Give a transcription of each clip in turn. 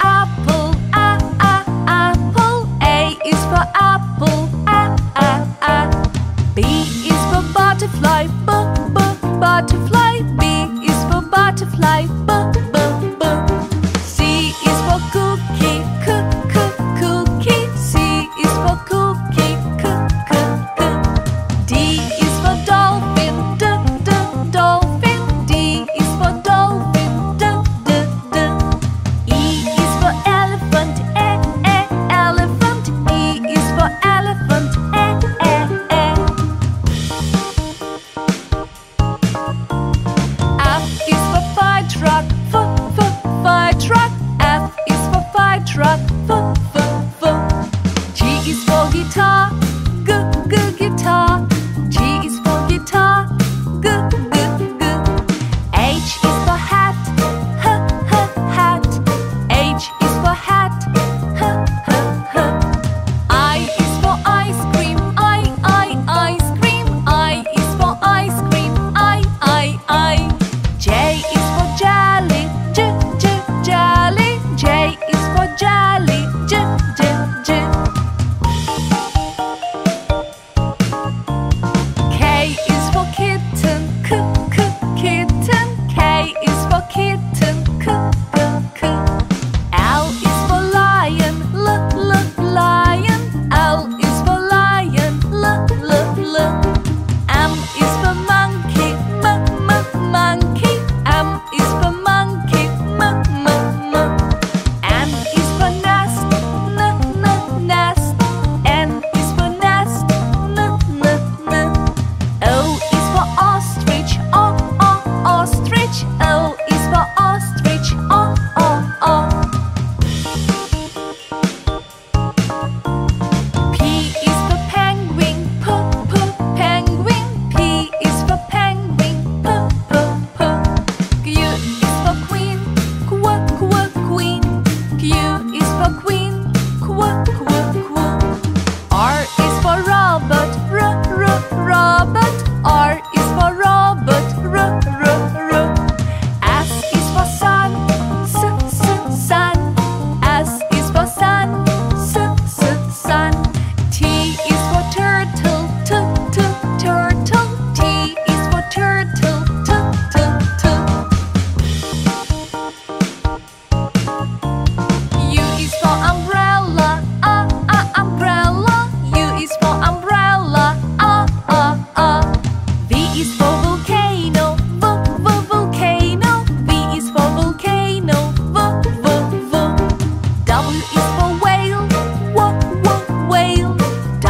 a a apple. A is for apple, a a a. B is for butterfly, b b butterfly. B is for butterfly, b. truck, fo, fo, fo. G is for guitar.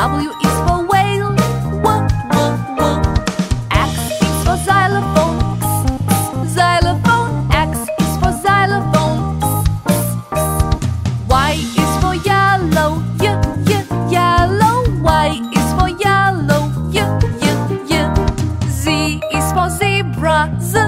W is for whale, x is for xylophone, xylophone. X is for xylophone. Y is for yellow, y y yellow. Y is for yellow, y y y. Z is for zebra, z